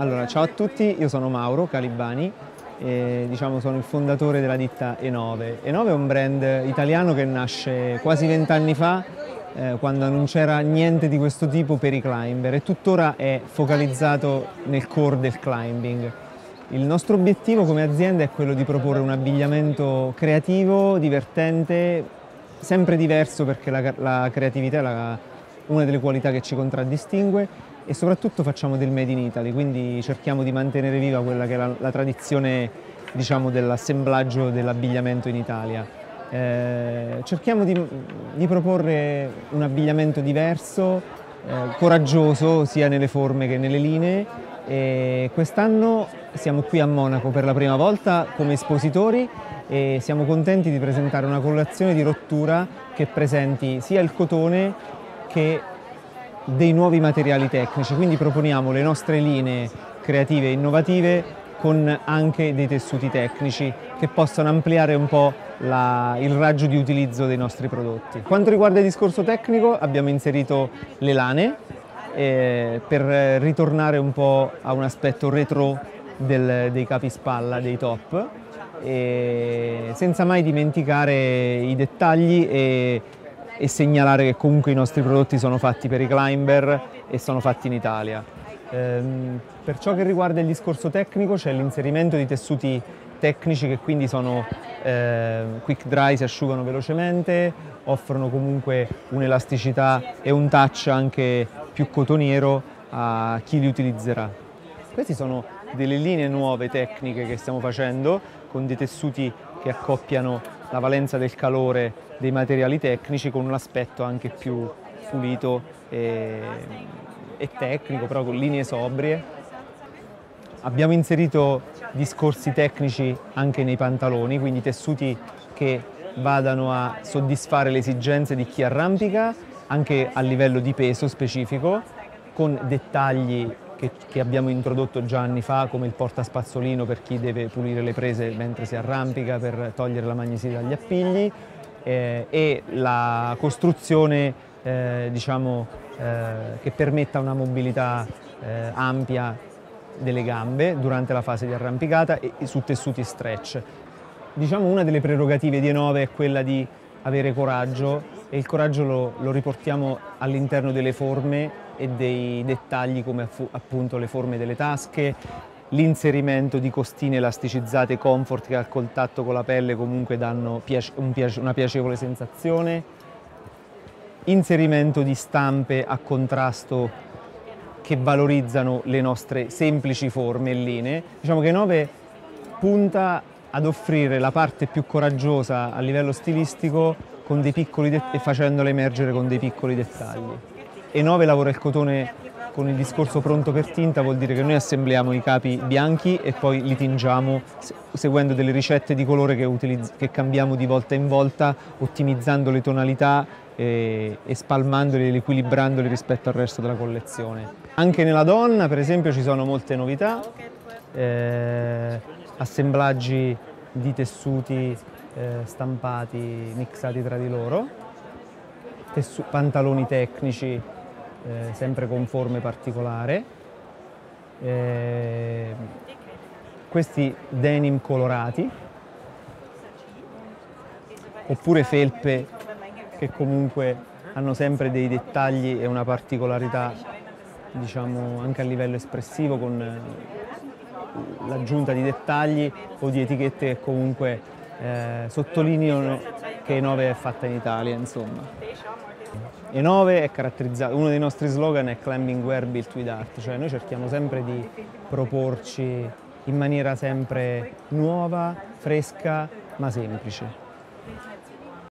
Allora, ciao a tutti, io sono Mauro Calibani e diciamo sono il fondatore della ditta E9. E9 è un brand italiano che nasce quasi vent'anni fa eh, quando non c'era niente di questo tipo per i climber e tuttora è focalizzato nel core del climbing. Il nostro obiettivo come azienda è quello di proporre un abbigliamento creativo, divertente, sempre diverso perché la, la creatività è la, una delle qualità che ci contraddistingue e soprattutto facciamo del made in Italy, quindi cerchiamo di mantenere viva quella che è la, la tradizione diciamo, dell'assemblaggio dell'abbigliamento in Italia. Eh, cerchiamo di, di, proporre un abbigliamento diverso, eh, coraggioso sia nelle forme che nelle linee e quest'anno siamo qui a Monaco per la prima volta come espositori e siamo contenti di presentare una collezione di rottura che presenti sia il cotone che dei nuovi materiali tecnici, quindi proponiamo le nostre linee creative e innovative con anche dei tessuti tecnici che possano ampliare un po' la, il raggio di utilizzo dei nostri prodotti. Quanto riguarda il discorso tecnico abbiamo inserito le lane eh, per ritornare un po' a un aspetto retro del, dei capi spalla, dei top, senza mai dimenticare i dettagli e e segnalare che comunque i nostri prodotti sono fatti per i climber e sono fatti in Italia. Ehm, per ciò che riguarda il discorso tecnico c'è l'inserimento di tessuti tecnici che quindi sono eh, quick dry, si asciugano velocemente, offrono comunque un'elasticità e un touch anche più cotoniero a chi li utilizzerà. Queste sono delle linee nuove tecniche che stiamo facendo con dei tessuti che accoppiano la valenza del calore dei materiali tecnici con un aspetto anche più pulito e, e tecnico, però con linee sobrie. Abbiamo inserito discorsi tecnici anche nei pantaloni, quindi tessuti che vadano a soddisfare le esigenze di chi arrampica, anche a livello di peso specifico, con dettagli che, che, abbiamo introdotto già anni fa, come il portaspazzolino per chi deve pulire le prese mentre si arrampica per togliere la magnesita dagli appigli eh, e la costruzione eh, diciamo, eh, che permetta una mobilità eh, ampia delle gambe durante la fase di arrampicata e, e su tessuti stretch. Diciamo una delle prerogative di E9 è quella di avere coraggio e il coraggio lo, lo riportiamo all'interno delle forme e dei dettagli come appunto le forme delle tasche, l'inserimento di costine elasticizzate comfort che al contatto con la pelle comunque danno una piacevole sensazione, inserimento di stampe a contrasto che valorizzano le nostre semplici forme e linee. Diciamo che 9 punta ad offrire la parte più coraggiosa a livello stilistico e facendola emergere con dei piccoli dettagli. E9 lavora il cotone con il discorso pronto per tinta, vuol dire che noi assembliamo i capi bianchi e poi li tingiamo seguendo delle ricette di colore che, che cambiamo di volta in volta, ottimizzando le tonalità e, e spalmandoli ed equilibrandoli rispetto al resto della collezione. Anche nella donna, per esempio, ci sono molte novità, eh, assemblaggi di tessuti eh, stampati, mixati tra di loro, pantaloni tecnici eh, sempre con forme particolari. Eh, questi denim colorati, oppure felpe che comunque hanno sempre dei dettagli e una particolarità diciamo anche a livello espressivo con eh, l'aggiunta di dettagli o di etichette che comunque eh, sottolineano che 9 è fatta in Italia insomma. E9 è caratterizzato, uno dei nostri slogan è Climbing Wear Built with Art, cioè noi cerchiamo sempre di proporci in maniera sempre nuova, fresca ma semplice.